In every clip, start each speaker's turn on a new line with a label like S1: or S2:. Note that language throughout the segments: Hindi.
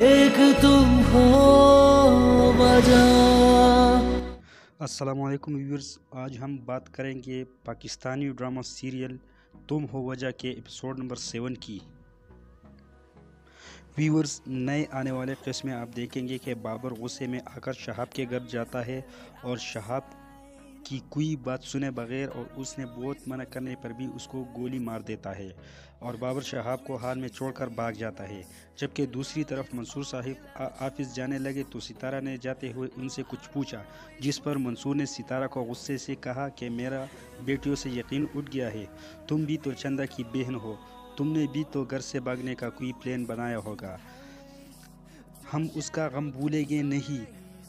S1: एक तुम हो
S2: अस्सलाम वालेकुम व्यूअर्स, आज हम बात करेंगे पाकिस्तानी ड्रामा सीरियल तुम हो वजह के एपिसोड नंबर सेवन की। व्यूअर्स, नए आने वाले क़िस्त में आप देखेंगे कि बाबर गुस्से में आकर शहाब के घर जाता है और शहाब की कोई बात सुने बगैर और उसने बहुत मना करने पर भी उसको गोली मार देता है और बाबर शहाब को हाल में छोड़कर भाग जाता है। जबकि दूसरी तरफ़ मंसूर साहिब ऑफ़िस जाने लगे तो सितारा ने जाते हुए उनसे कुछ पूछा, जिस पर मंसूर ने सितारा को गुस्से से कहा कि मेरा बेटियों से यकीन उठ गया है, तुम भी तो चंदा की बहन हो, तुमने भी तो घर से भागने का कोई प्लान बनाया होगा। हम उसका गम भूलेंगे नहीं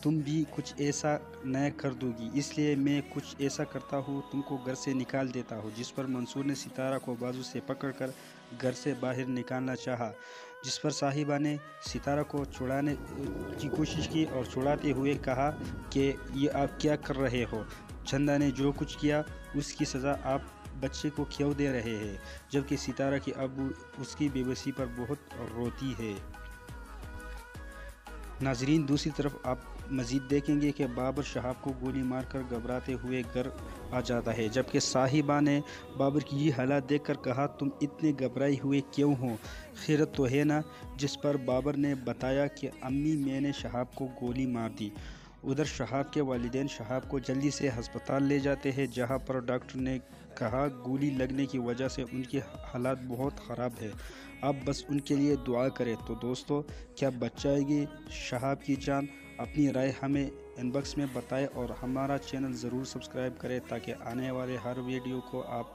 S2: तुम भी कुछ ऐसा नया कर दोगी। इसलिए मैं कुछ ऐसा करता हूँ, तुमको घर से निकाल देता हूँ, जिस पर मंसूर ने सितारा को बाजू से पकड़कर घर से बाहर निकालना चाहा, जिस पर साहिबा ने सितारा को छुड़ाने, की कोशिश की और छुड़ाते हुए कहा कि ये आप क्या कर रहे हो? चंदा ने जो कुछ किया, उसकी सज़ा आप बच्चे को क्यों दे रहे हैं, जबकि सितारा की अब उसकी बेबसी पर बहुत रोती है। नाजरीन, दूसरी तरफ़ आप मज़ीद देखेंगे कि बाबर शहाब को गोली मारकर घबराते हुए घर आ जाता है, जबकि साहिबा ने बाबर की ये हालात देखकर कहा, तुम इतने घबराए हुए क्यों हो? खैरत तो है ना? जिस पर बाबर ने बताया कि, अम्मी, मैंने शहाब को गोली मार दी। उधर शहाब के वालदेन शहाब को जल्दी से हस्पताल ले जाते हैं, जहाँ पर डॉक्टर ने कहा, गोली लगने की वजह से उनकी हालात बहुत ख़राब है। अब बस उनके लिए दुआ करें। तो दोस्तों, क्या बचाएगी शहाब की जान अपनी राय हमें इनबॉक्स में बताएँ और हमारा चैनल ज़रूर सब्सक्राइब करें ताकि आने वाले हर वीडियो को आप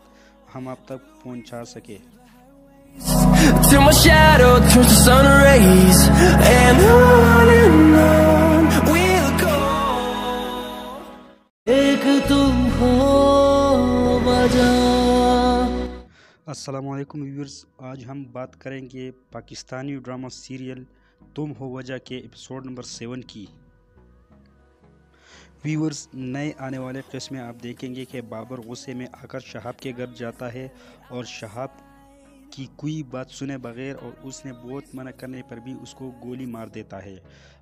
S2: हम आप तक पहुँचा सके।
S1: Till my shadow turns to sun rays And on and on we'll go. एक तुम हो वजह।
S2: अस्सलाम वालेकुम व्यूअर्स आज हम बात करेंगे पाकिस्तानी ड्रामा सीरियल तुम हो वजह के एपिसोड नंबर सेवन की। व्यूवर्स नए आने वाले क़िस्त में आप देखेंगे कि बाबर गुस्से में आकर शहाब के घर जाता है और शहाब की कोई बात सुने बगैर और उसने बहुत मना करने पर भी उसको गोली मार देता है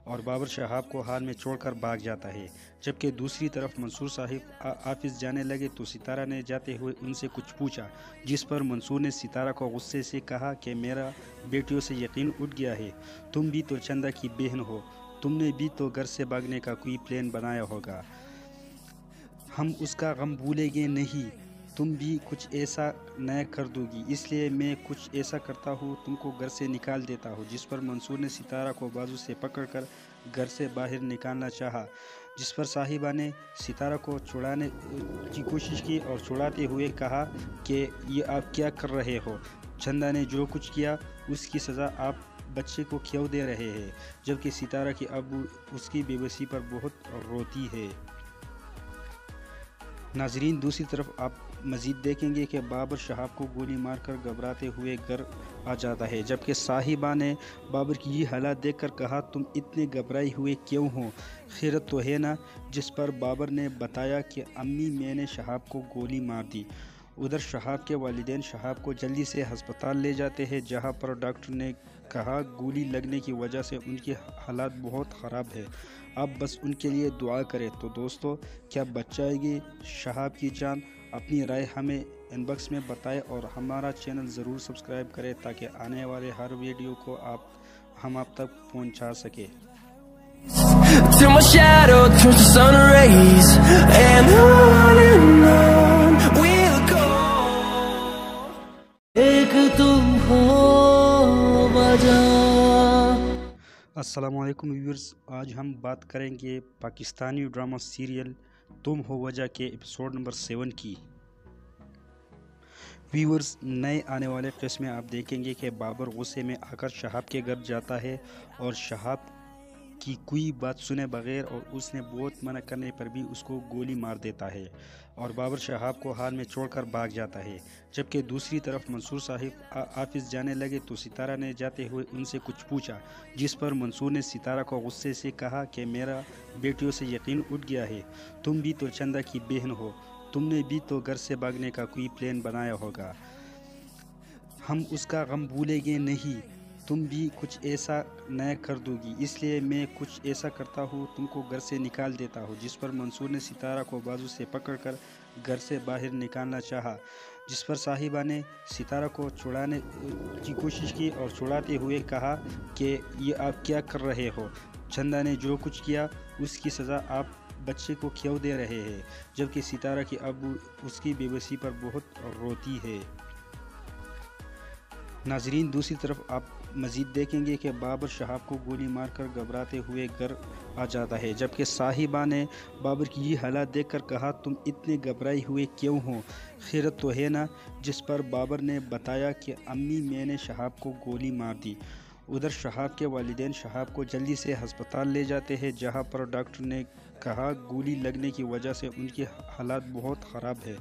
S2: और बाबर शहाब को हाल में छोड़कर भाग जाता है। जबकि दूसरी तरफ़ मंसूर साहिब ऑफ़िस जाने लगे तो सितारा ने जाते हुए उनसे कुछ पूछा, जिस पर मंसूर ने सितारा को गुस्से से कहा कि मेरा बेटियों से यकीन उठ गया है, तुम भी तो चंदा की बहन हो, तुमने भी तो घर से भागने का कोई प्लान बनाया होगा। हम उसका गम भूलेंगे नहीं तुम भी कुछ ऐसा नया कर दोगी। इसलिए मैं कुछ ऐसा करता हूँ, तुमको घर से निकाल देता हूँ, जिस पर मंसूर ने सितारा को बाजू से पकड़कर घर से बाहर निकालना चाहा, जिस पर साहिबा ने सितारा को छुड़ाने, की कोशिश की और छुड़ाते हुए कहा कि ये आप क्या कर रहे हो? चंदा ने जो कुछ किया, उसकी सज़ा आप बच्चे को क्यों दे रहे हैं, जबकि सितारा की अब उसकी बेबसी पर बहुत रोती है। नाजरीन, दूसरी तरफ़ आप मज़ीद देखेंगे कि बाबर शहाब को गोली मारकर घबराते हुए घर आ जाता है, जबकि साहिबा ने बाबर की ये हालात देखकर कहा, तुम इतने घबराए हुए क्यों हो? खैरत तो है ना? जिस पर बाबर ने बताया कि, अम्मी, मैंने शहाब को गोली मार दी। उधर शहाब के वालदेन शहाब को जल्दी से हस्पताल ले जाते हैं, जहाँ पर डॉक्टर ने कहा, गोली लगने की वजह से उनकी हालात बहुत ख़राब है। अब बस उनके लिए दुआ करें। तो दोस्तों, क्या बचाएगी शहाब की जान अपनी राय हमें इनबॉक्स में बताएँ और हमारा चैनल ज़रूर सब्सक्राइब करें ताकि आने वाले हर वीडियो को आप हम आप तक पहुँचा सके।
S1: Till my shadow turns to sun rays And on and on we'll go. एक तुम हो वजह
S2: अस्सलाम वालेकुम व्यूअर्स आज हम बात करेंगे पाकिस्तानी ड्रामा सीरियल तुम हो वजह के एपिसोड नंबर सेवन की। व्यूअर्स नए आने वाले क़िस्त में आप देखेंगे कि बाबर गुस्से में आकर शहाब के घर जाता है और शहाब की कोई बात सुने बगैर और उसने बहुत मना करने पर भी उसको गोली मार देता है और बाबर शहाब को हाल में छोड़कर भाग जाता है। जबकि दूसरी तरफ़ मंसूर साहिब ऑफ़िस जाने लगे तो सितारा ने जाते हुए उनसे कुछ पूछा, जिस पर मंसूर ने सितारा को गुस्से से कहा कि मेरा बेटियों से यकीन उठ गया है, तुम भी तो चंदा की बहन हो। तुमने भी तो घर से भागने का कोई प्लान बनाया होगा। हम उसका गम भूलेंगे नहीं, तुम भी कुछ ऐसा नया कर दोगी। इसलिए मैं कुछ ऐसा करता हूँ, तुमको घर से निकाल देता हूँ, जिस पर मंसूर ने सितारा को बाजू से पकड़कर घर से बाहर निकालना चाहा, जिस पर साहिबा ने सितारा को छुड़ाने की कोशिश की और छुड़ाते हुए कहा कि ये आप क्या कर रहे हो? चंदा ने जो कुछ किया, उसकी सज़ा आप बच्चे को क्यों दे रहे हैं, जबकि सितारा की अब उसकी बेबसी पर बहुत रोती है। नाजरीन, दूसरी तरफ़ आप मज़ीद देखेंगे कि बाबर शहाब को गोली मारकर घबराते हुए घर आ जाता है, जबकि साहिबा ने बाबर की ये हालात देखकर कहा, तुम इतने घबराए हुए क्यों हो? खैरत तो है ना? जिस पर बाबर ने बताया कि, अम्मी, मैंने शहाब को गोली मार दी। उधर शहाब के वालदेन शहाब को जल्दी से हस्पताल ले जाते हैं, जहाँ पर डॉक्टर ने कहा, गोली लगने की वजह से उनकी हालात बहुत ख़राब है।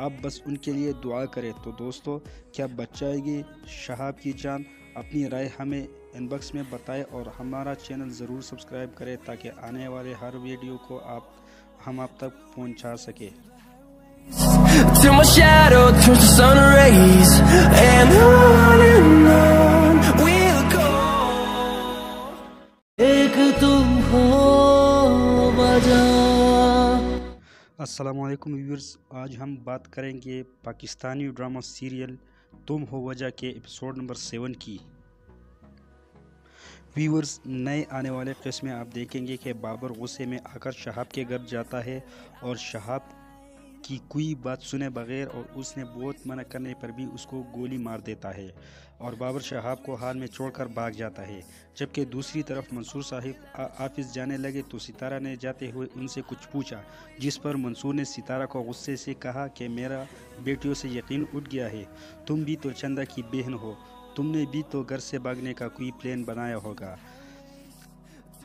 S2: अब बस उनके लिए दुआ करें। तो दोस्तों, क्या बचाएगी शहाब की जान अपनी राय हमें इनबॉक्स में बताएँ और हमारा चैनल ज़रूर सब्सक्राइब करें ताकि आने वाले हर वीडियो को आप, हम आप तक पहुँचा सके।
S1: My shadow turns to sun rays And on and on
S2: वालेकुम व्यूअर्स, आज हम बात करेंगे पाकिस्तानी ड्रामा सीरियल तुम हो वजह के एपिसोड नंबर सेवन की। व्यूअर्स, नए आने वाले किस्म में आप देखेंगे कि बाबर गुस्से में आकर शहाब के घर जाता है और शहाब की कोई बात सुने बगैर और उसने बहुत मना करने पर भी उसको गोली मार देता है और बाबर शहाब को हाल में छोड़कर भाग जाता है। जबकि दूसरी तरफ़ मंसूर साहिब ऑफ़िस जाने लगे तो सितारा ने जाते हुए उनसे कुछ पूछा, जिस पर मंसूर ने सितारा को गुस्से से कहा कि मेरा बेटियों से यकीन उठ गया है, तुम भी तो चंदा की बहन हो, तुमने भी तो घर से भागने का कोई प्लान बनाया होगा।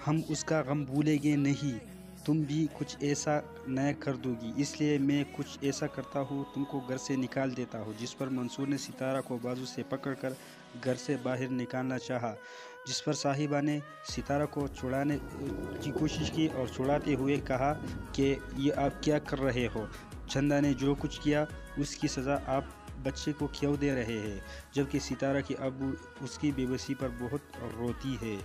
S2: हम उसका गम भूलेंगे नहीं तुम भी कुछ ऐसा नया कर दोगी, इसलिए मैं कुछ ऐसा करता हूँ, तुमको घर से निकाल देता हूँ, जिस पर मंसूर ने सितारा को बाजू से पकड़कर घर से बाहर निकालना चाहा, जिस पर साहिबा ने सितारा को छुड़ाने की कोशिश की और छुड़ाते हुए कहा कि ये आप क्या कर रहे हो? चंदा ने जो कुछ किया, उसकी सज़ा आप बच्चे को क्यों दे रहे हैं? जबकि सितारा की अब उसकी बेबसी पर बहुत रोती है।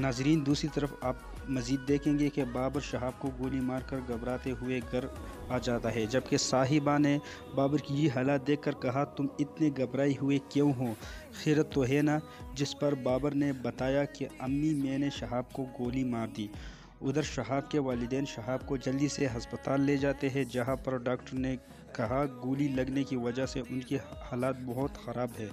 S2: नाजरीन, दूसरी तरफ़ आप मज़ीद देखेंगे कि बाबर शहाब को गोली मारकर घबराते हुए घर आ जाता है, जबकि साहिबा ने बाबर की ये हालात देखकर कहा, तुम इतने घबराए हुए क्यों हो? खैरत तो है ना? जिस पर बाबर ने बताया कि, अम्मी, मैंने शहाब को गोली मार दी। उधर शहाब के वालदेन शहाब को जल्दी से हस्पताल ले जाते हैं, जहाँ पर डॉक्टर ने कहा, गोली लगने की वजह से उनकी हालात बहुत ख़राब है।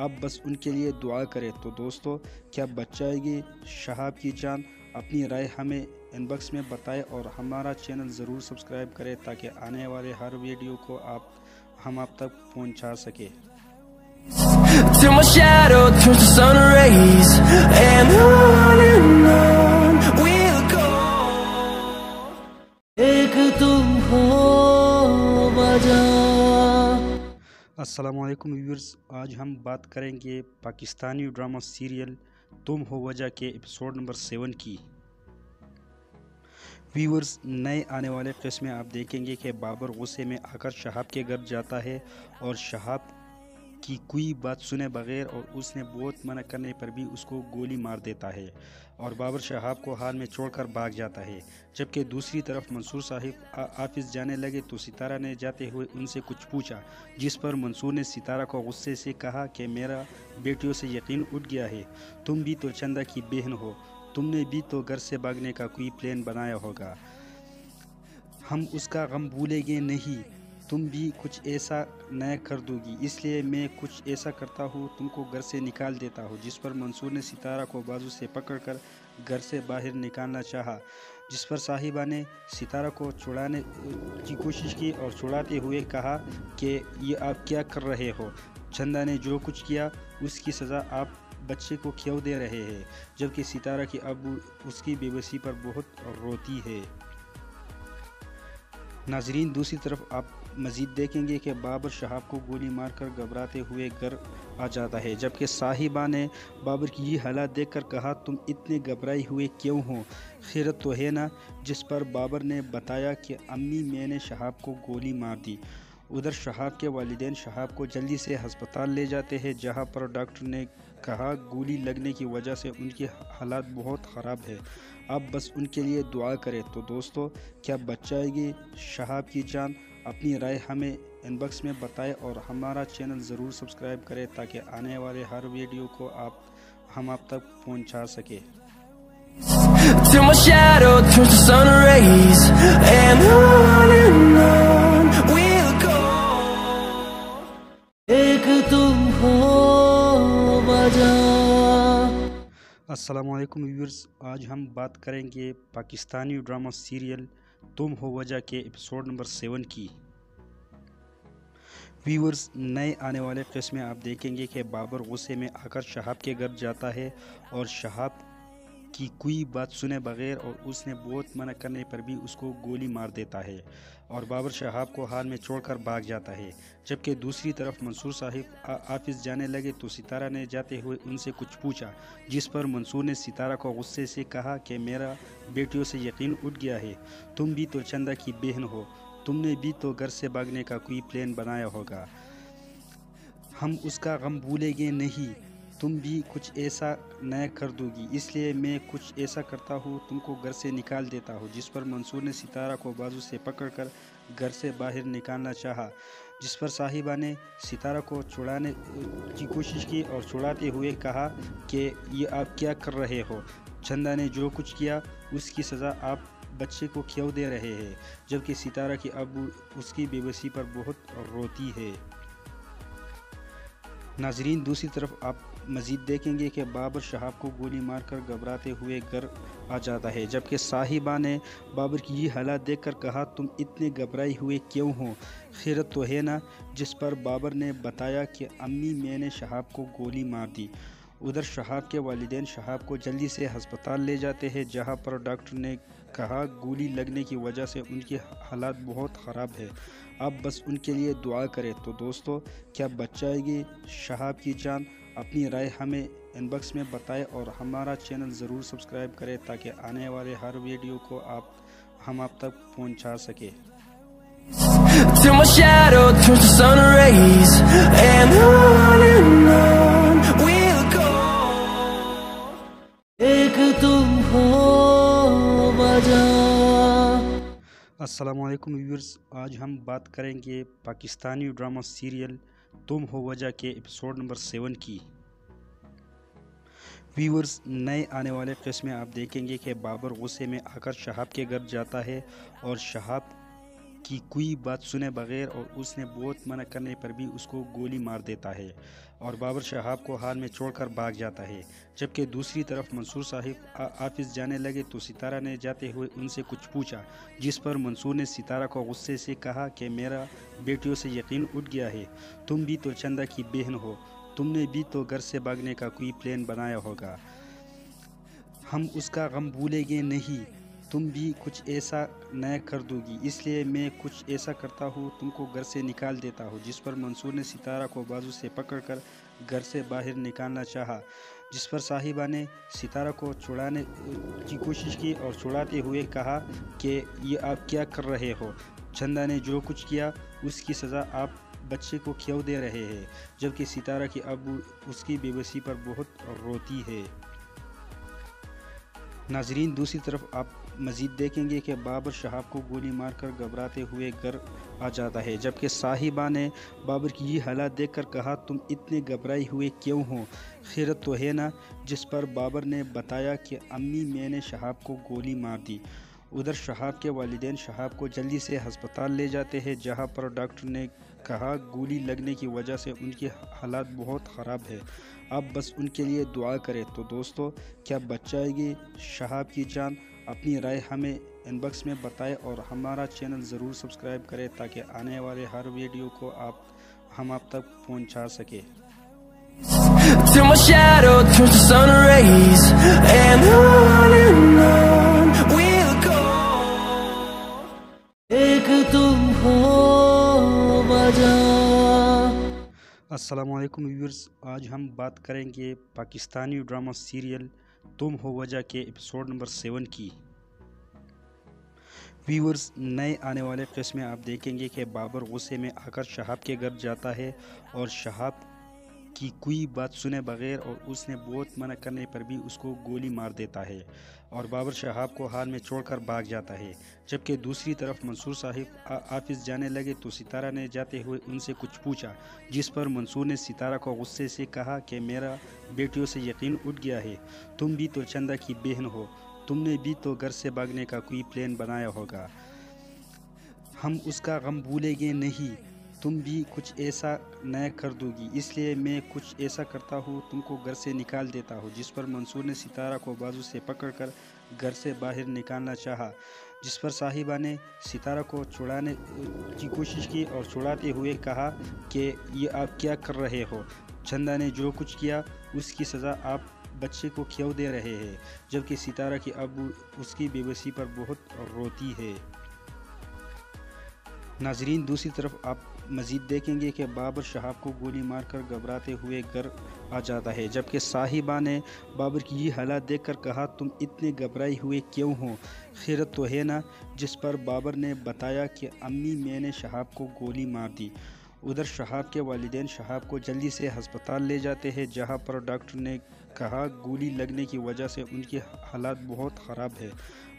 S2: अब बस उनके लिए दुआ करें। तो दोस्तों, क्या बचाएगी शहाब की जान अपनी राय हमें इनबॉक्स में बताएँ और हमारा चैनल ज़रूर सब्सक्राइब करें ताकि आने वाले हर वीडियो को आप हम आप तक पहुँचा सके।
S1: Till my shadow turns to sun rays And on and on we'll go. एक तुम हो वजह
S2: अस्सलाम व्यूअर्स आज हम बात करेंगे पाकिस्तानी ड्रामा सीरियल तुम हो वजह के एपिसोड नंबर सेवन की। व्यूअर्स नए आने वाले किस्म में आप देखेंगे कि बाबर गुस्से में आकर शहाब के घर जाता है और शहाब की कोई बात सुने बगैर और उसने बहुत मना करने पर भी उसको गोली मार देता है। और बाबर शहाब को हाल में छोड़कर भाग जाता है। जबकि दूसरी तरफ़ मंसूर साहिब ऑफ़िस जाने लगे तो सितारा ने जाते हुए उनसे कुछ पूछा, जिस पर मंसूर ने सितारा को गुस्से से कहा कि, मेरा बेटियों से यकीन उठ गया है। तुम भी तो चंदा की बहन हो। तुमने भी तो घर से भागने का कोई प्लान बनाया होगा। हम उसका गम भूलेंगे नहीं। तुम भी कुछ ऐसा नया कर दोगी, इसलिए मैं कुछ ऐसा करता हूँ, तुमको घर से निकाल देता हूँ, जिस पर मंसूर ने सितारा को बाजू से पकड़कर घर से बाहर निकालना चाहा, जिस पर साहिबा ने सितारा को छुड़ाने की कोशिश की और छुड़ाते हुए कहा कि ये आप क्या कर रहे हो? चंदा ने जो कुछ किया, उसकी सज़ा आप बच्चे को क्यों दे रहे हैं? जबकि सितारा की अब उसकी बेबसी पर बहुत रोती है। नाजरीन, दूसरी तरफ़ आप मज़ीद देखेंगे कि बाबर शहाब को गोली मारकर घबराते हुए घर आ जाता है, जबकि साहिबा ने बाबर की ये हालात देखकर कहा, तुम इतने घबराए हुए क्यों हो? खैरत तो है ना? जिस पर बाबर ने बताया कि, अम्मी, मैंने शहाब को गोली मार दी। उधर शहाब के वालिदैन शहाब को जल्दी से हस्पताल ले जाते हैं, जहाँ पर डॉक्टर ने कहा, गोली लगने की वजह से उनकी हालात बहुत ख़राब है। आप बस उनके लिए दुआ करें। तो दोस्तों, क्या बचाएगी शहाब की जान अपनी राय हमें इनबॉक्स में बताएँ और हमारा चैनल ज़रूर सब्सक्राइब करें ताकि आने वाले हर वीडियो को आप हम आप तक पहुँचा सके।
S1: Till my shadow turns to sun rays And on and on we'll go. एक तुम हो वजह
S2: अस्सलाम व्यूअर्स आज हम बात करेंगे पाकिस्तानी ड्रामा सीरियल तुम हो वजह के एपिसोड नंबर सेवन की। व्यूअर्स नए आने वाले किस्म में आप देखेंगे कि बाबर गुस्से में आकर शहाब के घर जाता है और शहाब की कोई बात सुने बगैर और उसने बहुत मना करने पर भी उसको गोली मार देता है और बाबर शहाब को हाल में छोड़कर भाग जाता है। जबकि दूसरी तरफ़ मंसूर साहिब ऑफ़िस जाने लगे तो सितारा ने जाते हुए उनसे कुछ पूछा, जिस पर मंसूर ने सितारा को गुस्से से कहा कि मेरा बेटियों से यकीन उठ गया है, तुम भी तो चंदा की बहन हो, तुमने भी तो घर से भागने का कोई प्लान बनाया होगा। हम उसका गम भूलेंगे नहीं तुम भी कुछ ऐसा नया कर दोगी, इसलिए मैं कुछ ऐसा करता हूँ, तुमको घर से निकाल देता हूँ, जिस पर मंसूर ने सितारा को बाजू से पकड़कर घर से बाहर निकालना चाहा, जिस पर साहिबा ने सितारा को छुड़ाने की कोशिश की और छुड़ाते हुए कहा कि ये आप क्या कर रहे हो? चंदा ने जो कुछ किया, उसकी सज़ा आप बच्चे को क्यों दे रहे हैं? जबकि सितारा की अब, उसकी बेबसी पर बहुत रोती है। नाजरीन, दूसरी तरफ़ आप मज़ीद देखेंगे कि बाबर शहाब को गोली मारकर घबराते हुए घर आ जाता है, जबकि साहिबा ने बाबर की ये हालात देखकर कहा, तुम इतने घबराए हुए क्यों हो? खैरत तो है ना? जिस पर बाबर ने बताया कि, अम्मी, मैंने शहाब को गोली मार दी। उधर शहाब के वालिदैन शहाब को जल्दी से हस्पताल ले जाते हैं, जहाँ पर डॉक्टर ने कहा, गोली लगने की वजह से उनकी हालात बहुत ख़राब है। अब बस उनके लिए दुआ करें। तो दोस्तों, क्या बचाएगी शहाब की जान अपनी राय हमें इनबॉक्स में बताएँ और हमारा चैनल ज़रूर सब्सक्राइब करें ताकि आने वाले हर वीडियो को आप हम आप तक पहुँचा सके।
S1: Till my shadow turns to sun rays And on and on we'll go. एक तुम हो वजह
S2: व्यूअर्स आज हम बात करेंगे पाकिस्तानी ड्रामा सीरियल तुम हो वजह के एपिसोड नंबर सेवन की। व्यूअर्स नए आने वाले किस्म में आप देखेंगे कि बाबर गुस्से में आकर शहाब के घर जाता है और शहाब की कोई बात सुने बगैर और उसने बहुत मना करने पर भी उसको गोली मार देता है और बाबर शहाब को हाल में छोड़कर भाग जाता है। जबकि दूसरी तरफ़ मंसूर साहिब ऑफ़िस जाने लगे तो सितारा ने जाते हुए उनसे कुछ पूछा, जिस पर मंसूर ने सितारा को गुस्से से कहा कि मेरा बेटियों से यकीन उठ गया है, तुम भी तो चंदा की बहन हो, तुमने भी तो घर से भागने का कोई प्लान बनाया होगा। हम उसका गम भूलेंगे नहीं तुम भी कुछ ऐसा नया कर दोगी। इसलिए मैं कुछ ऐसा करता हूँ, तुमको घर से निकाल देता हूँ, जिस पर मंसूर ने सितारा को बाजू से पकड़कर घर से बाहर निकालना चाहा, जिस पर साहिबा ने सितारा को छुड़ाने की कोशिश की और छुड़ाते हुए कहा कि ये आप क्या कर रहे हो? चंदा ने जो कुछ किया, उसकी सज़ा आप बच्चे को क्यों दे रहे हैं? जबकि सितारा की अब, उसकी बेबसी पर बहुत रोती है। नाजरीन, दूसरी तरफ़ आप मज़ीद देखेंगे कि बाबर शहाब को गोली मारकर घबराते हुए घर आ जाता है, जबकि साहिबा ने बाबर की ये हालात देखकर कहा, तुम इतने घबराए हुए क्यों हो? खैरत तो है ना? जिस पर बाबर ने बताया कि अम्मी मैंने शहाब को गोली मार दी। उधर शहाब के वालिदैन शहाब को जल्दी से हस्पताल ले जाते हैं, जहाँ पर डॉक्टर ने कहा, गोली लगने की वजह से उनकी हालात बहुत ख़राब है। आप बस उनके लिए दुआ करें। तो दोस्तों, क्या बचाएगी शहाब की जान अपनी राय हमें इनबॉक्स में बताएँ और हमारा चैनल ज़रूर सब्सक्राइब करें ताकि आने वाले हर वीडियो को आप, हम आप तक पहुँचा सके।
S1: Till my shadow turns to sun rays And on and on
S2: वालेकुम व्यूअर्स, आज हम बात करेंगे पाकिस्तानी ड्रामा सीरियल तुम हो वजह के एपिसोड नंबर सेवन की। व्यूवर्स नए आने वाले किस्म में आप देखेंगे कि बाबर गुस्से में आकर शहाब के घर जाता है और शहाब की कोई बात सुने बगैर और उसने बहुत मना करने पर भी उसको गोली मार देता है। और बाबर शहाब को हाल में छोड़कर भाग जाता है। जबकि दूसरी तरफ़ मंसूर साहिब ऑफ़िस जाने लगे तो सितारा ने जाते हुए उनसे कुछ पूछा, जिस पर मंसूर ने सितारा को गुस्से से कहा कि मेरा बेटियों से यकीन उठ गया है, तुम भी तो चंदा की बहन हो, तुमने भी तो घर से भागने का कोई प्लान बनाया होगा। हम उसका गम भूलेंगे नहीं तुम भी कुछ ऐसा नया कर दोगी। इसलिए मैं कुछ ऐसा करता हूँ, तुमको घर से निकाल देता हूँ, जिस पर मंसूर ने सितारा को बाजू से पकड़कर घर से बाहर निकालना चाहा, जिस पर साहिबा ने सितारा को छुड़ाने की कोशिश की और छुड़ाते हुए कहा कि ये आप क्या कर रहे हो? चंदा ने जो कुछ किया, उसकी सज़ा आप बच्चे को क्यों दे रहे हैं? जबकि सितारा की अब उसकी बेबसी पर बहुत रोती है। नाजरीन, दूसरी तरफ़ आप मज़ीद देखेंगे कि बाबर शहाब को गोली मारकर घबराते हुए घर आ जाता है, जबकि साहिबा ने बाबर की ये हालात देखकर कहा, तुम इतने घबराए हुए क्यों हो? खैरत तो है ना? जिस पर बाबर ने बताया कि, अम्मी, मैंने शहाब को गोली मार दी। उधर शहाब के वालदेन शहाब को जल्दी से हस्पताल ले जाते हैं, जहाँ पर डॉक्टर ने कहा, गोली लगने की वजह से उनकी हालात बहुत ख़राब है।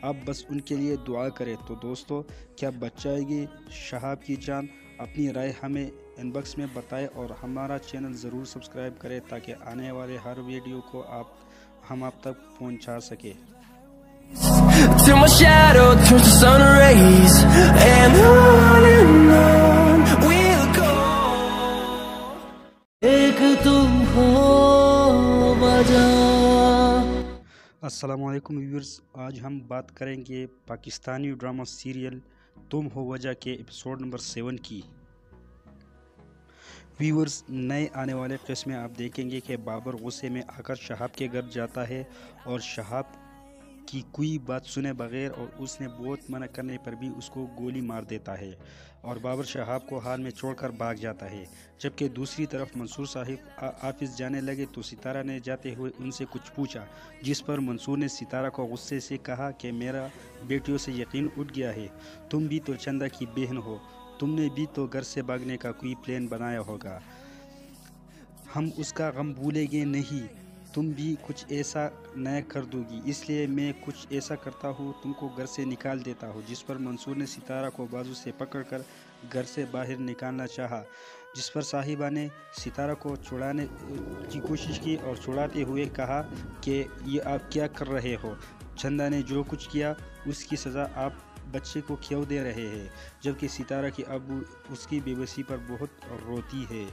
S2: अब बस उनके लिए दुआ करें। तो दोस्तों, क्या बचाएगी शहाब की जान अपनी राय हमें इनबॉक्स में बताएँ और हमारा चैनल ज़रूर सब्सक्राइब करें ताकि आने वाले हर वीडियो को आप हम आप तक पहुँचा सके।
S1: Till my shadow turns to sun rays And on and on we'll go. एक तुम हो वजह
S2: अस्सलाम वालेकुम व्यूअर्स आज हम बात करेंगे पाकिस्तानी ड्रामा सीरियल तुम हो वजह के एपिसोड नंबर सेवन की। व्यूअर्स नए आने वाले किस्में आप देखेंगे कि बाबर गुस्से में आकर शहाब के घर जाता है और शहाब की कोई बात सुने बगैर और उसने बहुत मना करने पर भी उसको गोली मार देता है और बाबर शहाब को हाल में छोड़कर भाग जाता है। जबकि दूसरी तरफ़ मंसूर साहिब ऑफ़िस जाने लगे तो सितारा ने जाते हुए उनसे कुछ पूछा, जिस पर मंसूर ने सितारा को गुस्से से कहा कि मेरा बेटियों से यकीन उठ गया है, तुम भी तो चंदा की बहन हो, तुमने भी तो घर से भागने का कोई प्लान बनाया होगा। हम उसका गम भूलेंगे नहीं तुम भी कुछ ऐसा नया कर दोगी। इसलिए मैं कुछ ऐसा करता हूँ, तुमको घर से निकाल देता हूँ, जिस पर मंसूर ने सितारा को बाजू से पकड़कर घर से बाहर निकालना चाहा, जिस पर साहिबा ने सितारा को छुड़ाने की कोशिश की और छुड़ाते हुए कहा कि ये आप क्या कर रहे हो? चंदा ने जो कुछ किया, उसकी सज़ा आप बच्चे को क्यों दे रहे हैं, जबकि सितारा की अब उसकी बेबसी पर बहुत रोती है।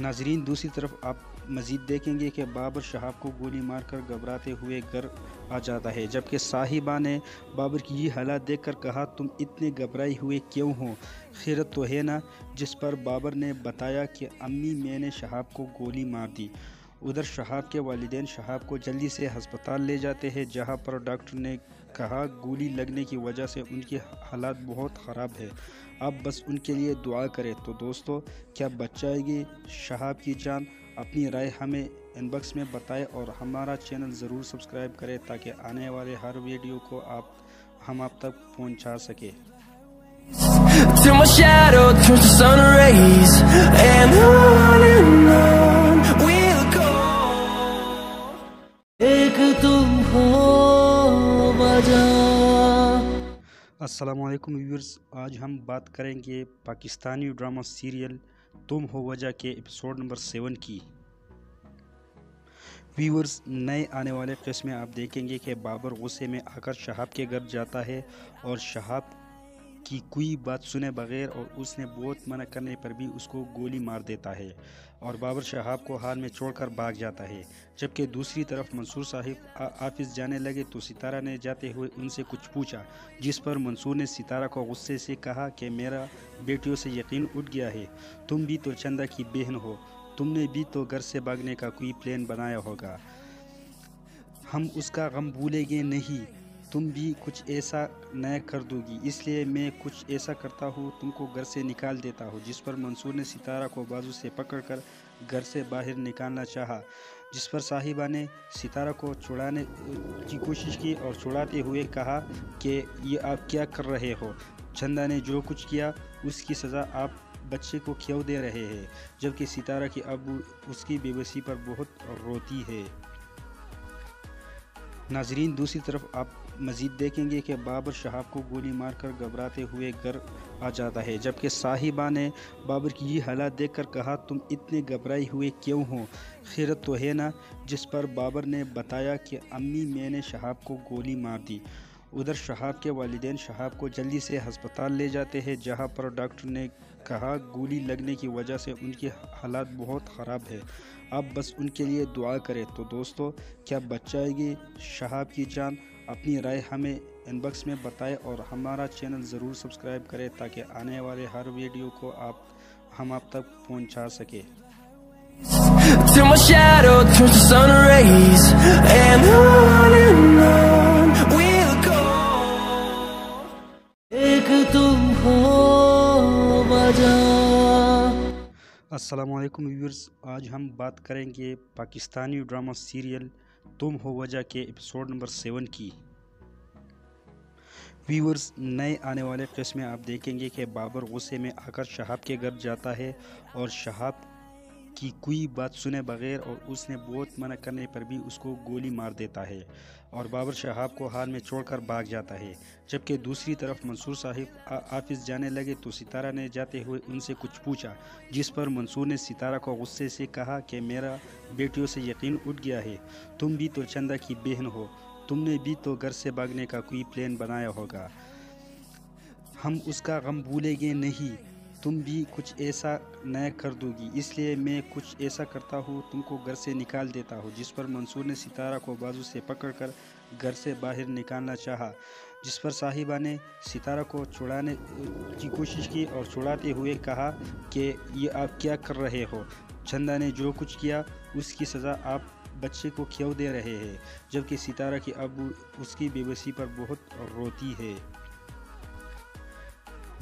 S2: नाजरीन, दूसरी तरफ़ आप मज़ीद देखेंगे कि बाबर शहाब को गोली मारकर घबराते हुए घर आ जाता है, जबकि साहिबा ने बाबर की ये हालात देखकर कहा, तुम इतने घबराए हुए क्यों हो? खैरत तो है ना? जिस पर बाबर ने बताया कि, अम्मी, मैंने शहाब को गोली मार दी। उधर शहाब के वालदेन शहाब को जल्दी से हस्पताल ले जाते हैं, जहाँ पर डॉक्टर ने कहा, गोली लगने की वजह से उनकी हालात बहुत ख़राब है। अब बस उनके लिए दुआ करें। तो दोस्तों, क्या बचाएगी शहाब की जान अपनी राय हमें इनबॉक्स में बताएँ और हमारा चैनल ज़रूर सब्सक्राइब करें ताकि आने वाले हर वीडियो को आप हम आप तक पहुँचा सके।
S1: Till my shadow turns to sun rays And on and on we'll go. एक तुम हो वजह
S2: अस्सलाम वालेकुम व्यूअर्स आज हम बात करेंगे पाकिस्तानी ड्रामा सीरियल तुम हो वजह के एपिसोड नंबर सेवन की। व्यूअर्स नए आने वाले किस्में आप देखेंगे कि बाबर गुस्से में आकर शहाब के घर जाता है और शहाब की कोई बात सुने बगैर और उसने बहुत मना करने पर भी उसको गोली मार देता है और बाबर शहाब को हाल में छोड़कर भाग जाता है। जबकि दूसरी तरफ़ मंसूर साहिब ऑफ़िस जाने लगे तो सितारा ने जाते हुए उनसे कुछ पूछा, जिस पर मंसूर ने सितारा को गुस्से से कहा कि मेरा बेटियों से यकीन उठ गया है, तुम भी तो चंदा की बहन हो, तुमने भी तो घर से भागने का कोई प्लान बनाया होगा। हम उसका गम भूलेंगे नहीं तुम भी कुछ ऐसा नया कर दोगी। इसलिए मैं कुछ ऐसा करता हूँ, तुमको घर से निकाल देता हूँ, जिस पर मंसूर ने सितारा को बाजू से पकड़कर घर से बाहर निकालना चाहा, जिस पर साहिबा ने सितारा को छुड़ाने की कोशिश की और छुड़ाते हुए कहा कि ये आप क्या कर रहे हो? चंदा ने जो कुछ किया, उसकी सज़ा आप बच्चे को क्यों दे रहे हैं, जबकि सितारा की अब उसकी बेबसी पर बहुत रोती है। नाजरीन, दूसरी तरफ़ आप मज़ीद देखेंगे कि बाबर शहाब को गोली मारकर घबराते हुए घर आ जाता है, जबकि साहिबा ने बाबर की ये हालात देखकर कहा, तुम इतने घबराए हुए क्यों हो? खैरत तो है ना? जिस पर बाबर ने बताया कि, अम्मी, मैंने शहाब को गोली मार दी। उधर शहाब के वालदेन शहाब को जल्दी से हस्पताल ले जाते हैं, जहाँ पर डॉक्टर ने कहा, गोली लगने की वजह से उनकी हालात बहुत ख़राब है। अब बस उनके लिए दुआ करें। तो दोस्तों, क्या बचाएगी शहाब की जान अपनी राय हमें इनबॉक्स में बताएँ और हमारा चैनल ज़रूर सब्सक्राइब करें ताकि आने वाले हर वीडियो को आप हम आप तक पहुँचा सके।
S1: Till my shadow turns to sun rays And on and on we'll go. एक तुम हो वजह
S2: अस्सलाम वालेकुम व्यूअर्स आज हम बात करेंगे पाकिस्तानी ड्रामा सीरियल तुम हो वजह के एपिसोड नंबर सेवन की। व्यूवर्स नए आने वाले किस्में आप देखेंगे कि बाबर गुस्से में आकर शहाब के घर जाता है और शहाब की कोई बात सुने बगैर और उसने बहुत मना करने पर भी उसको गोली मार देता है और बाबर शहाब को हाल में छोड़कर भाग जाता है। जबकि दूसरी तरफ़ मंसूर साहिब ऑफ़िस जाने लगे तो सितारा ने जाते हुए उनसे कुछ पूछा, जिस पर मंसूर ने सितारा को गुस्से से कहा कि मेरा बेटियों से यकीन उठ गया है, तुम भी तो चंदा की बहन हो, तुमने भी तो घर से भागने का कोई प्लान बनाया होगा। हम उसका गम भूलेंगे नहीं तुम भी कुछ ऐसा नया कर दोगी, इसलिए मैं कुछ ऐसा करता हूँ, तुमको घर से निकाल देता हूँ, जिस पर मंसूर ने सितारा को बाजू से पकड़कर घर से बाहर निकालना चाहा, जिस पर साहिबा ने सितारा को छुड़ाने की कोशिश की और छुड़ाते हुए कहा कि ये आप क्या कर रहे हो? चंदा ने जो कुछ किया, उसकी सज़ा आप बच्चे को क्यों दे रहे हैं, जबकि सितारा की अब उसकी बेबसी पर बहुत रोती है।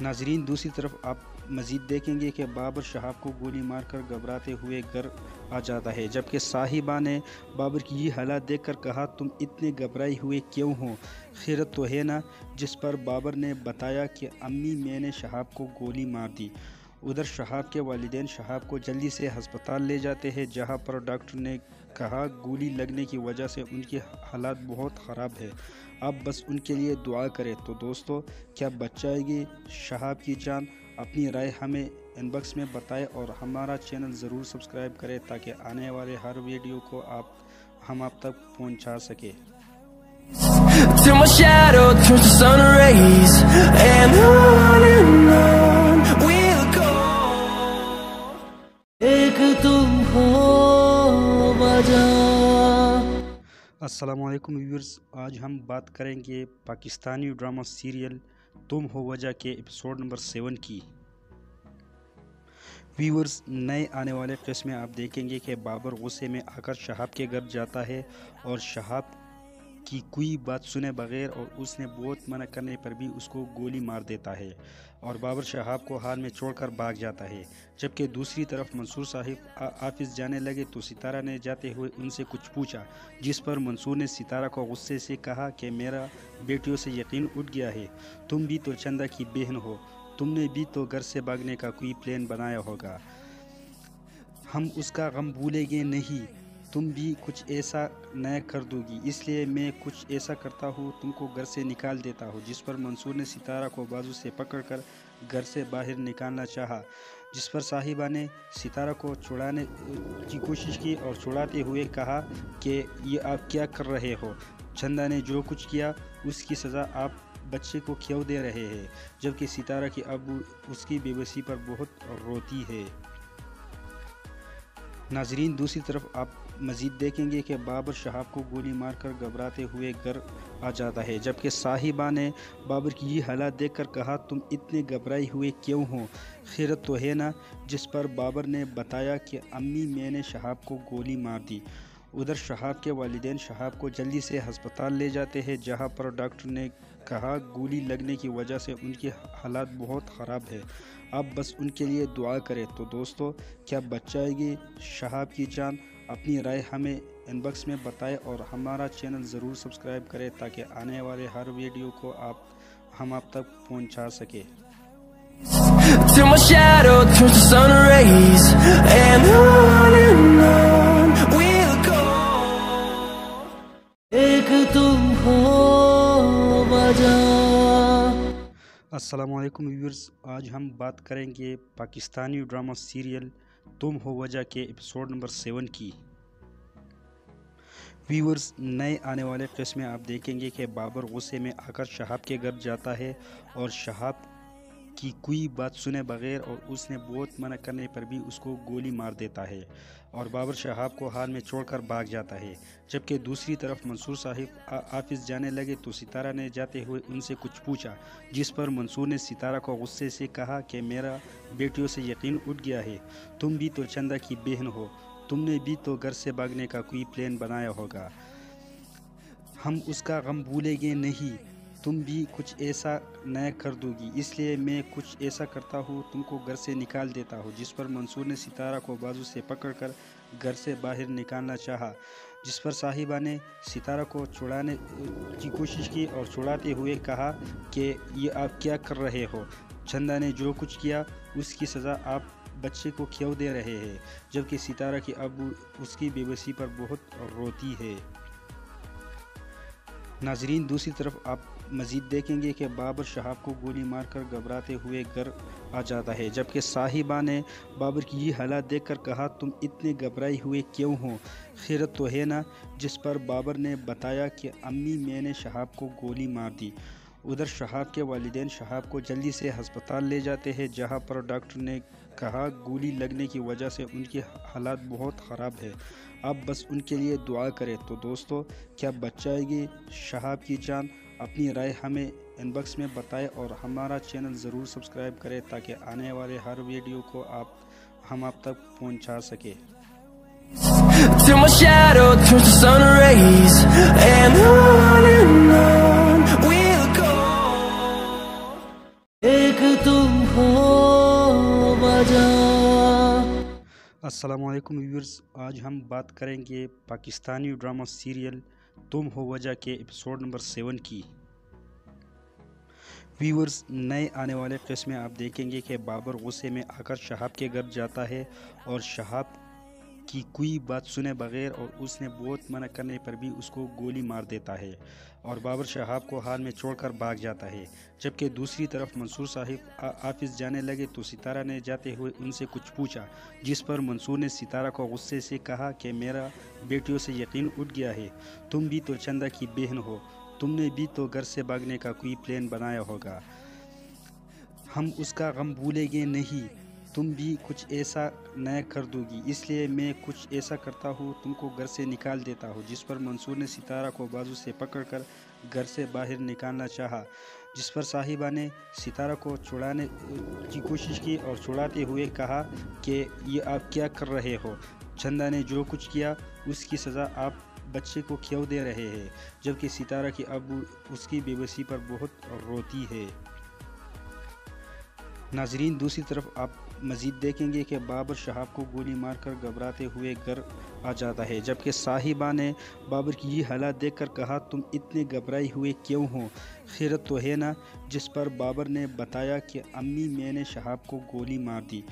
S2: नाजरीन, दूसरी तरफ़ आप मज़ीद देखेंगे कि बाबर शहाब को गोली मारकर घबराते हुए घर आ जाता है, जबकि साहिबा ने बाबर की ये हालात देखकर कहा, तुम इतने घबराए हुए क्यों हो? खैरत तो है ना? जिस पर बाबर ने बताया कि, अम्मी, मैंने शहाब को गोली मार दी। उधर शहाब के वालदेन शहाब को जल्दी से हस्पताल ले जाते हैं, जहाँ पर डॉक्टर ने कहा, गोली लगने की वजह से उनकी हालात बहुत ख़राब है। अब बस उनके लिए दुआ करें। तो दोस्तों, क्या बचाएगी शहाब की जान अपनी राय हमें इनबॉक्स में बताएँ और हमारा चैनल ज़रूर सब्सक्राइब करें ताकि आने वाले हर वीडियो को आप हम आप तक पहुँचा सके।
S1: Till my shadow turns to sun rays And on and on we'll go. एक तुम हो वजह
S2: अस्सलाम वालेकुम व्यूअर्स आज हम बात करेंगे पाकिस्तानी ड्रामा सीरियल तुम हो वजह के एपिसोड नंबर सेवन की व्यूवर्स नए आने वाले किस्में आप देखेंगे कि बाबर गुस्से में आकर शहाब के घर जाता है और शहाब की कोई बात सुने बगैर और उसने बहुत मना करने पर भी उसको गोली मार देता है और बाबर शहाब को हाल में छोड़कर भाग जाता है। जबकि दूसरी तरफ़ मंसूर साहिब ऑफ़िस जाने लगे तो सितारा ने जाते हुए उनसे कुछ पूछा, जिस पर मंसूर ने सितारा को गुस्से से कहा कि मेरा बेटियों से यकीन उठ गया है, तुम भी तो चंदा की बहन हो, तुमने भी तो घर से भागने का कोई प्लान बनाया होगा। हम उसका गम भूलेंगे नहीं तुम भी कुछ ऐसा नया कर दोगी। इसलिए मैं कुछ ऐसा करता हूँ, तुमको घर से निकाल देता हूँ, जिस पर मंसूर ने सितारा को बाजू से पकड़कर घर से बाहर निकालना चाहा, जिस पर साहिबा ने सितारा को छुड़ाने, की कोशिश की और छुड़ाते हुए कहा कि ये आप क्या कर रहे हो? चंदा ने जो कुछ किया, उसकी सज़ा आप बच्चे को क्यों दे रहे हैं, जबकि सितारा की अब उसकी बेबसी पर बहुत रोती है। नाजरीन, दूसरी तरफ़ आप मज़ीद देखेंगे कि बाबर शहाब को गोली मारकर घबराते हुए घर आ जाता है, जबकि साहिबा ने बाबर की ये हालात देखकर कहा, तुम इतने घबराए हुए क्यों हो? खैरत तो है ना? जिस पर बाबर ने बताया कि, अम्मी, मैंने शहाब को गोली मार दी। उधर शहाब के वालदेन शहाब को जल्दी से हस्पताल ले जाते हैं, जहाँ पर डॉक्टर ने कहा, गोली लगने की वजह से उनकी हालात बहुत ख़राब है। अब बस उनके लिए दुआ करें। तो दोस्तों, क्या बचाएगी शहाब की जान अपनी राय हमें इनबॉक्स में बताएँ और हमारा चैनल ज़रूर सब्सक्राइब करें ताकि आने वाले हर वीडियो को आप हम आप तक पहुँचा सके।
S1: Till my shadow turns to sun rays And on and on we'll go. एक तुम हो वजह
S2: अस्सलाम वालेकुम व्यूअर्स आज हम बात करेंगे पाकिस्तानी ड्रामा सीरियल तुम हो वजह के एपिसोड नंबर सेवन की। व्यूवर्स नए आने वाले किस्में आप देखेंगे कि बाबर गुस्से में आकर शहाब के घर जाता है और शहाब की कोई बात सुने बगैर और उसने बहुत मना करने पर भी उसको गोली मार देता है और बाबर शहाब को हाल में छोड़कर भाग जाता है। जबकि दूसरी तरफ़ मंसूर साहिब ऑफ़िस जाने लगे तो सितारा ने जाते हुए उनसे कुछ पूछा, जिस पर मंसूर ने सितारा को गुस्से से कहा कि मेरा बेटियों से यकीन उठ गया है, तुम भी तो चंदा की बहन हो, तुमने भी तो घर से भागने का कोई प्लान बनाया होगा। हम उसका गम भूलेंगे नहीं तुम भी कुछ ऐसा नया कर दोगी। इसलिए मैं कुछ ऐसा करता हूँ, तुमको घर से निकाल देता हूँ, जिस पर मंसूर ने सितारा को बाजू से पकड़कर घर से बाहर निकालना चाहा, जिस पर साहिबा ने सितारा को छुड़ाने, की कोशिश की और छुड़ाते हुए कहा कि ये आप क्या कर रहे हो? चंदा ने जो कुछ किया, उसकी सज़ा आप बच्चे को क्यों दे रहे हैं, जबकि सितारा की अब उसकी बेबसी पर बहुत रोती है। नाजरीन, दूसरी तरफ़ आप मज़ीद देखेंगे कि बाबर शहाब को गोली मारकर घबराते हुए घर आ जाता है, जबकि साहिबा ने बाबर की ये हालात देखकर कहा, तुम इतने घबराए हुए क्यों हो? खैरत तो है ना? जिस पर बाबर ने बताया कि, अम्मी, मैंने शहाब को गोली मार दी। उधर शहाब के वालदेन शहाब को जल्दी से हस्पताल ले जाते हैं, जहाँ पर डॉक्टर ने कहा, गोली लगने की वजह से उनकी हालात बहुत ख़राब है। अब बस उनके लिए दुआ करें। तो दोस्तों, क्या बचाएगी शहाब की जान अपनी राय हमें इनबॉक्स में बताएँ और हमारा चैनल ज़रूर सब्सक्राइब करें ताकि आने वाले हर वीडियो को आप हम आप तक पहुँचा सके।
S1: Till my shadow turns to sun rays And on and on we'll go. एक तुम हो वजह
S2: अस्सलाम वालेकुम व्यूअर्स आज हम बात करेंगे पाकिस्तानी ड्रामा सीरियल तुम हो वजह के एपिसोड नंबर सेवन की। व्यूअर्स नए आने वाले क़िस्त में आप देखेंगे कि बाबर गुस्से में आकर शहाब के घर जाता है और शहाब की कोई बात सुने बगैर और उसने बहुत मना करने पर भी उसको गोली मार देता है। और बाबर शहाब को हाल में छोड़कर भाग जाता है। जबकि दूसरी तरफ़ मंसूर साहिब ऑफ़िस जाने लगे तो सितारा ने जाते हुए उनसे कुछ पूछा, जिस पर मंसूर ने सितारा को गुस्से से कहा कि मेरा बेटियों से यकीन उठ गया है, तुम भी तो चंदा की बहन हो, तुमने भी तो घर से भागने का कोई प्लान बनाया होगा। हम उसका गम भूलेंगे नहीं तुम भी कुछ ऐसा नया कर दोगी, इसलिए मैं कुछ ऐसा करता हूँ, तुमको घर से निकाल देता हूँ, जिस पर मंसूर ने सितारा को बाजू से पकड़कर घर से बाहर निकालना चाहा, जिस पर साहिबा ने सितारा को छुड़ाने की कोशिश की और छुड़ाते हुए कहा कि ये आप क्या कर रहे हो? चंदा ने जो कुछ किया, उसकी सज़ा आप बच्चे को क्यों दे रहे हैं? जबकि सितारा की अब उसकी बेबसी पर बहुत रोती है। नाजरीन, दूसरी तरफ़ आप मज़ीद देखेंगे कि बाबर शहाब को गोली मारकर घबराते हुए घर आ जाता है, जबकि साहिबा ने बाबर की ये हालात देखकर कहा, तुम इतने घबराए हुए क्यों हो? खैरत तो है ना? जिस पर बाबर ने बताया कि, अम्मी, मैंने शहाब को गोली मार दी।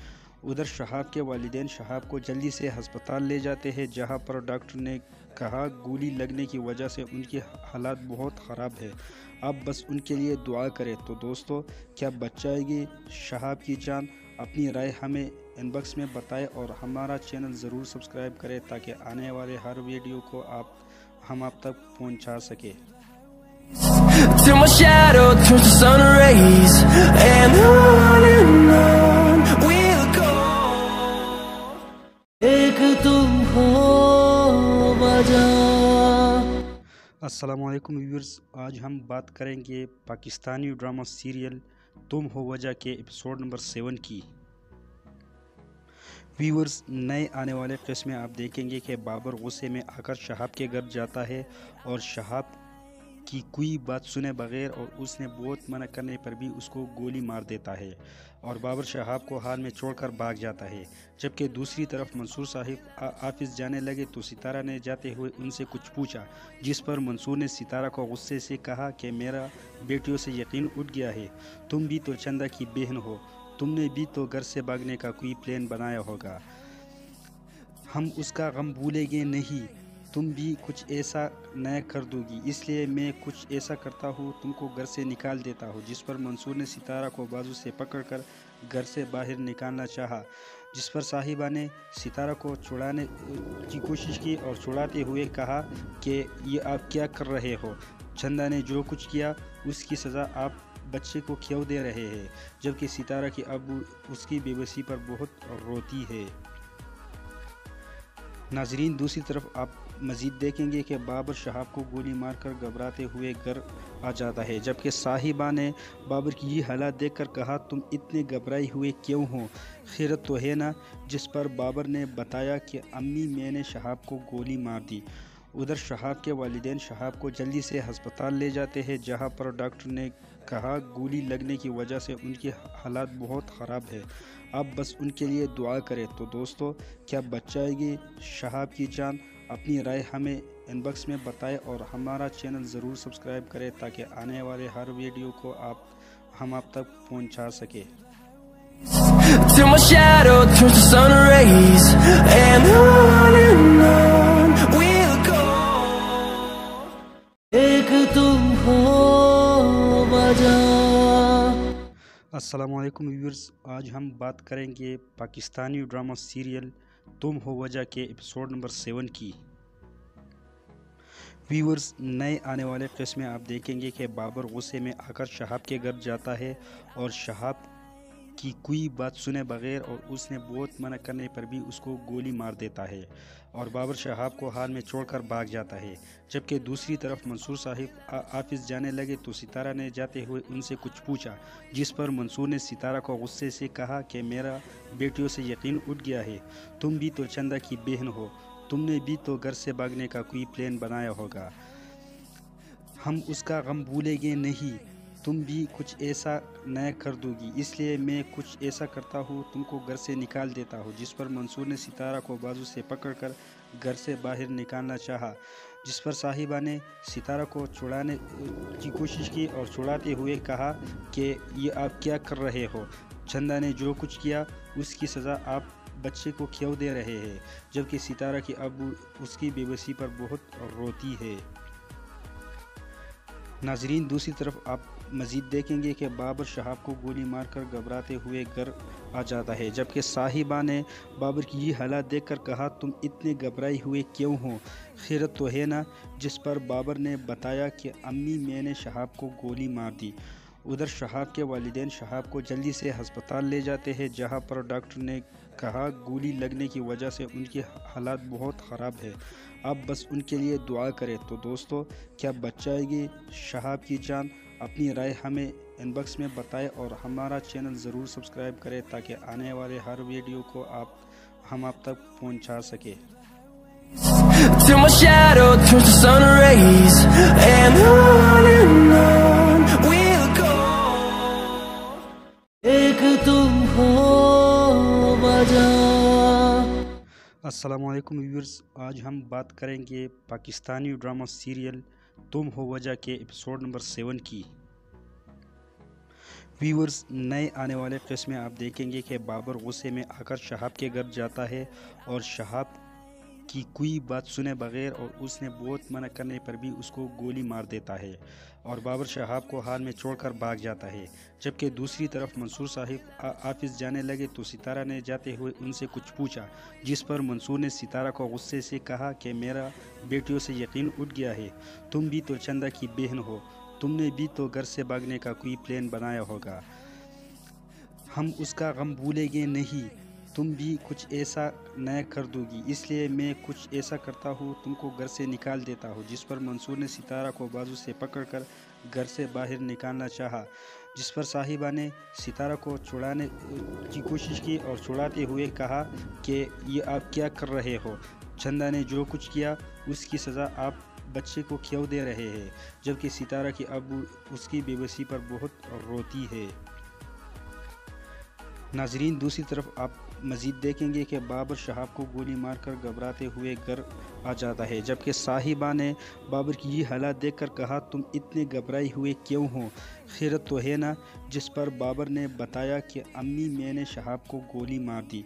S2: उधर शहाब के वालदेन शहाब को जल्दी से हस्पताल ले जाते हैं, जहाँ पर डॉक्टर ने कहा, गोली लगने की वजह से उनकी हालात बहुत ख़राब है। अब बस उनके लिए दुआ करें। तो दोस्तों, क्या बचाएगी शहाब की जान अपनी राय हमें इनबॉक्स में बताएँ और हमारा चैनल ज़रूर सब्सक्राइब करें ताकि आने वाले हर वीडियो को आप हम आप तक पहुँचा सके।
S1: Till my shadow turns to sun rays And on and on we'll go. एक तुम हो वजह
S2: अस्सलाम वालेकुम व्यूअर्स आज हम बात करेंगे पाकिस्तानी ड्रामा सीरियल तुम हो वजह के एपिसोड नंबर सेवन की। व्यूवर्स नए आने वाले किस्म में आप देखेंगे कि बाबर गुस्से में आकर शहाब के घर जाता है और शहाब की कोई बात सुने बगैर और उसने बहुत मना करने पर भी उसको गोली मार देता है और बाबर शहाब को हाल में छोड़कर भाग जाता है। जबकि दूसरी तरफ़ मंसूर साहिब ऑफ़िस जाने लगे तो सितारा ने जाते हुए उनसे कुछ पूछा, जिस पर मंसूर ने सितारा को गुस्से से कहा कि मेरा बेटियों से यकीन उठ गया है, तुम भी तो चंदा की बहन हो, तुमने भी तो घर से भागने का कोई प्लान बनाया होगा। हम उसका गम भूलेंगे नहीं तुम भी कुछ ऐसा नया कर दोगी, इसलिए मैं कुछ ऐसा करता हूँ, तुमको घर से निकाल देता हूँ, जिस पर मंसूर ने सितारा को बाजू से पकड़कर घर से बाहर निकालना चाहा, जिस पर साहिबा ने सितारा को छुड़ाने की कोशिश की और छुड़ाते हुए कहा कि ये आप क्या कर रहे हो? चंदा ने जो कुछ किया, उसकी सज़ा आप बच्चे को क्यों दे रहे हैं? जबकि सितारा की अब उसकी बेबसी पर बहुत रोती है। नाजरीन, दूसरी तरफ़ आप मज़ीद देखेंगे कि बाबर शहाब को गोली मारकर घबराते हुए घर आ जाता है, जबकि साहिबा ने बाबर की ये हालात देखकर कहा, तुम इतने घबराए हुए क्यों हो? खैरत तो है ना? जिस पर बाबर ने बताया कि, अम्मी, मैंने शहाब को गोली मार दी। उधर शहाब के वालदेन शहाब को जल्दी से हस्पताल ले जाते हैं, जहाँ पर डॉक्टर ने कहा, गोली लगने की वजह से उनकी हालात बहुत ख़राब है। अब बस उनके लिए दुआ करें। तो दोस्तों, क्या बचाएगी शहाब की जान अपनी राय हमें इनबॉक्स में बताएँ और हमारा चैनल ज़रूर सब्सक्राइब करें ताकि आने वाले हर वीडियो को आप हम आप तक पहुँचा सके।
S1: Till my shadow turns to sun rays And on and on we'll go. एक तुम हो वजह
S2: अस्सलाम व्यूअर्स आज हम बात करेंगे पाकिस्तानी ड्रामा सीरियल तुम हो वजह के एपिसोड नंबर सेवन की। व्यूअर्स नए आने वाले किस्म में आप देखेंगे कि बाबर गुस्से में आकर शहाब के घर जाता है और शहाब की कोई बात सुने बगैर और उसने बहुत मना करने पर भी उसको गोली मार देता है और बाबर शहाब को हाल में छोड़कर भाग जाता है। जबकि दूसरी तरफ़ मंसूर साहिब ऑफ़िस जाने लगे तो सितारा ने जाते हुए उनसे कुछ पूछा, जिस पर मंसूर ने सितारा को गुस्से से कहा कि मेरा बेटियों से यकीन उठ गया है, तुम भी तो चंदा की बहन हो, तुमने भी तो घर से भागने का कोई प्लान बनाया होगा। हम उसका गम भूलेंगे नहीं तुम भी कुछ ऐसा नया कर दोगी, इसलिए मैं कुछ ऐसा करता हूँ, तुमको घर से निकाल देता हूँ, जिस पर मंसूर ने सितारा को बाजू से पकड़कर घर से बाहर निकालना चाहा, जिस पर साहिबा ने सितारा को छुड़ाने की कोशिश की और छुड़ाते हुए कहा कि ये आप क्या कर रहे हो? चंदा ने जो कुछ किया, उसकी सज़ा आप बच्चे को क्यों दे रहे हैं? जबकि सितारा की अब उसकी बेबसी पर बहुत रोती है। नाजरीन, दूसरी तरफ़ आप मज़ीद देखेंगे कि बाबर शहाब को गोली मारकर घबराते हुए घर आ जाता है, जबकि साहिबा ने बाबर की ये हालात देखकर कहा, तुम इतने घबराए हुए क्यों हो? खैरत तो है ना? जिस पर बाबर ने बताया कि, अम्मी, मैंने शहाब को गोली मार दी। उधर शहाब के वालदेन शहाब को जल्दी से हस्पताल ले जाते हैं, जहाँ पर डॉक्टर ने कहा, गोली लगने की वजह से उनकी हालात बहुत ख़राब है। अब बस उनके लिए दुआ करें। तो दोस्तों, क्या बचाएगी शहाब की जान अपनी राय हमें इनबॉक्स में बताएँ और हमारा चैनल ज़रूर सब्सक्राइब करें ताकि आने वाले हर वीडियो को आप हम आप तक पहुँचा सके।
S1: Till my shadow turns to sun rays And on and on we'll go. एक तुम हो वजह
S2: अस्सलाम व्यूअर्स आज हम बात करेंगे पाकिस्तानी ड्रामा सीरियल तुम हो वजह के एपिसोड नंबर सेवन की। व्यूअर्स नए आने वाले किस्म में आप देखेंगे कि बाबर गुस्से में आकर शहाब के घर जाता है और शहाब की कोई बात सुने बगैर और उसने बहुत मना करने पर भी उसको गोली मार देता है। और बाबर शहाब को हाल में छोड़कर भाग जाता है। जबकि दूसरी तरफ़ मंसूर साहिब ऑफ़िस जाने लगे तो सितारा ने जाते हुए उनसे कुछ पूछा, जिस पर मंसूर ने सितारा को गुस्से से कहा कि मेरा बेटियों से यकीन उठ गया है। तुम भी तो चंदा की बहन हो। तुमने भी तो घर से भागने का कोई प्लान बनाया होगा। हम उसका गम भूलेंगे नहीं। तुम भी कुछ ऐसा नया कर दोगी, इसलिए मैं कुछ ऐसा करता हूँ, तुमको घर से निकाल देता हूँ, जिस पर मंसूर ने सितारा को बाजू से पकड़कर घर से बाहर निकालना चाहा, जिस पर साहिबा ने सितारा को छुड़ाने की कोशिश की और छुड़ाते हुए कहा कि ये आप क्या कर रहे हो? चंदा ने जो कुछ किया, उसकी सज़ा आप बच्चे को क्यों दे रहे हैं? जबकि सितारा की अब, उसकी बेबसी पर बहुत रोती है। नाजरीन, दूसरी तरफ़ आप मज़ीद देखेंगे कि बाबर शहाब को गोली मारकर घबराते हुए घर आ जाता है, जबकि साहिबा ने बाबर की ये हालात देखकर कहा, तुम इतने घबराए हुए क्यों हो? खैरत तो है ना? जिस पर बाबर ने बताया कि, अम्मी, मैंने शहाब को गोली मार दी।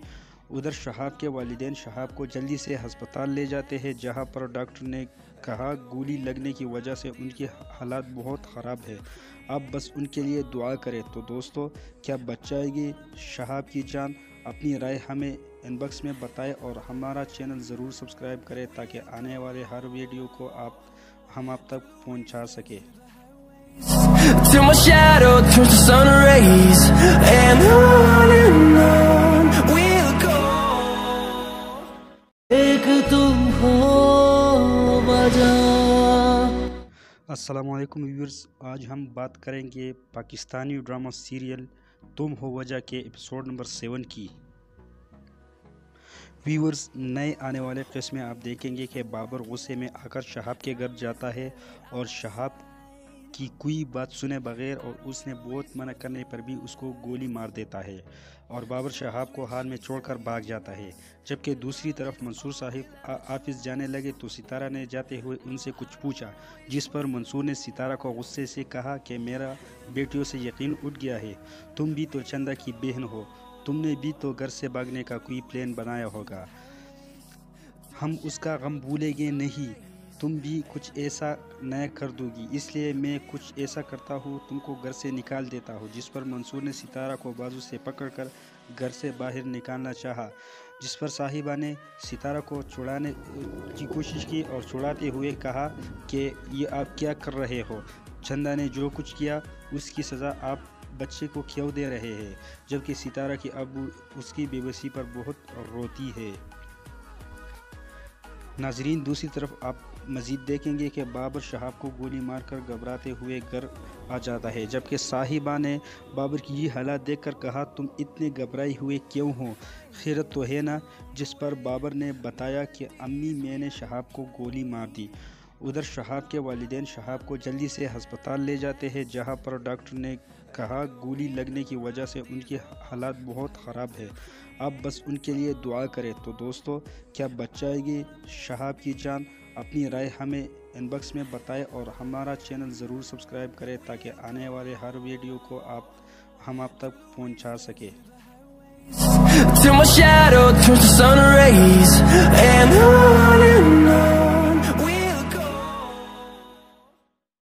S2: उधर शहाब के वालदेन शहाब को जल्दी से हस्पताल ले जाते हैं, जहाँ पर डॉक्टर ने कहा, गोली लगने की वजह से उनकी हालात बहुत ख़राब है। अब बस उनके लिए दुआ करें। तो दोस्तों, क्या बचाएगी शहाब की जान अपनी राय हमें इनबॉक्स में बताएँ और हमारा चैनल ज़रूर सब्सक्राइब करें ताकि आने वाले हर वीडियो को आप हम आप तक पहुँचा सके।
S1: Till my shadow turns to sun rays And on and on we'll go. एक तुम हो वजह
S2: व्यूअर्स आज हम बात करेंगे पाकिस्तानी ड्रामा सीरियल तुम हो वजह के एपिसोड नंबर सेवन की। व्यूअर्स नए आने वाले किस्म में आप देखेंगे कि बाबर गुस्से में आकर शहाब के घर जाता है और शहाब की कोई बात सुने बगैर और उसने बहुत मना करने पर भी उसको गोली मार देता है और बाबर शहाब को हाल में छोड़कर भाग जाता है। जबकि दूसरी तरफ़ मंसूर साहिब ऑफ़िस जाने लगे तो सितारा ने जाते हुए उनसे कुछ पूछा, जिस पर मंसूर ने सितारा को गुस्से से कहा कि मेरा बेटियों से यकीन उठ गया है, तुम भी तो चंदा की बहन हो, तुमने भी तो घर से भागने का कोई प्लान बनाया होगा। हम उसका गम भूलेंगे नहीं तुम भी कुछ ऐसा नया कर दोगी। इसलिए मैं कुछ ऐसा करता हूँ, तुमको घर से निकाल देता हूँ, जिस पर मंसूर ने सितारा को बाजू से पकड़कर घर से बाहर निकालना चाहा, जिस पर साहिबा ने सितारा को छुड़ाने की कोशिश की और छुड़ाते हुए कहा कि ये आप क्या कर रहे हो? चंदा ने जो कुछ किया, उसकी सज़ा आप बच्चे को क्यों दे रहे हैं? जबकि सितारा की अब, उसकी बेबसी पर बहुत रोती है। नाजरीन, दूसरी तरफ़ आप मज़ीद देखेंगे कि बाबर शहाब को गोली मारकर घबराते हुए घर आ जाता है, जबकि साहिबा ने बाबर की ये हालात देखकर कहा, तुम इतने घबराए हुए क्यों हो? खैरत तो है ना? जिस पर बाबर ने बताया कि, अम्मी, मैंने शहाब को गोली मार दी। उधर शहाब के वालदेन शहाब को जल्दी से हस्पताल ले जाते हैं, जहाँ पर डॉक्टर ने कहा, गोली लगने की वजह से उनकी हालात बहुत ख़राब है। अब बस उनके लिए दुआ करें। तो दोस्तों, क्या बचाएगी शहाब की जान अपनी राय हमें इनबॉक्स में बताएँ और हमारा चैनल ज़रूर सब्सक्राइब करें ताकि आने वाले हर वीडियो को आप, हम आप तक पहुँचा सके।
S1: Till my shadow turns to sun rays And on and